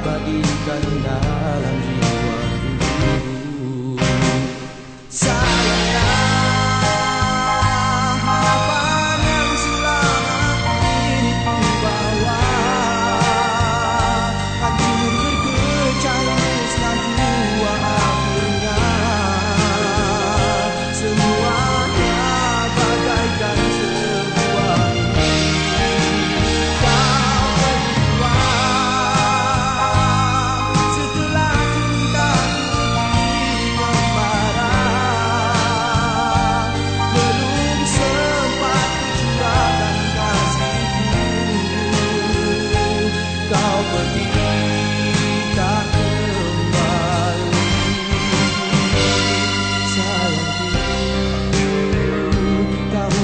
babalikan na lang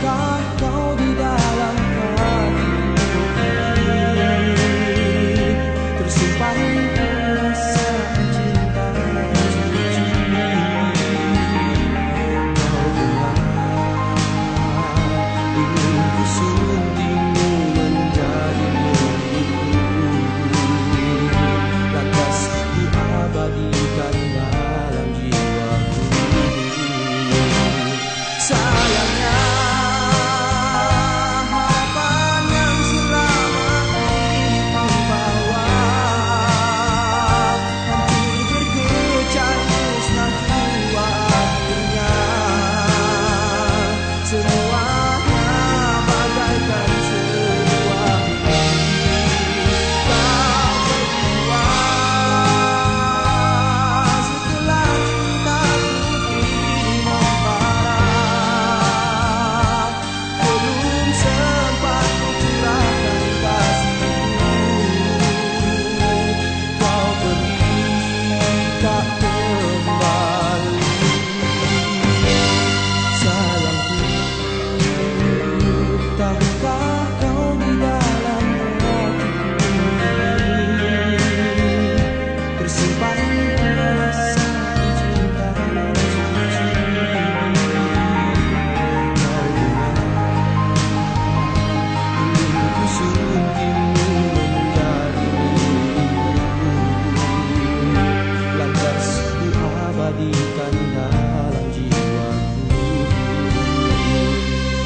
Kau di dalam jiwaku.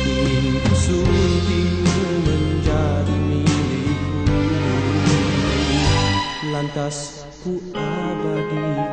Ingin ku menjadi milikku. Lantas ku abadikan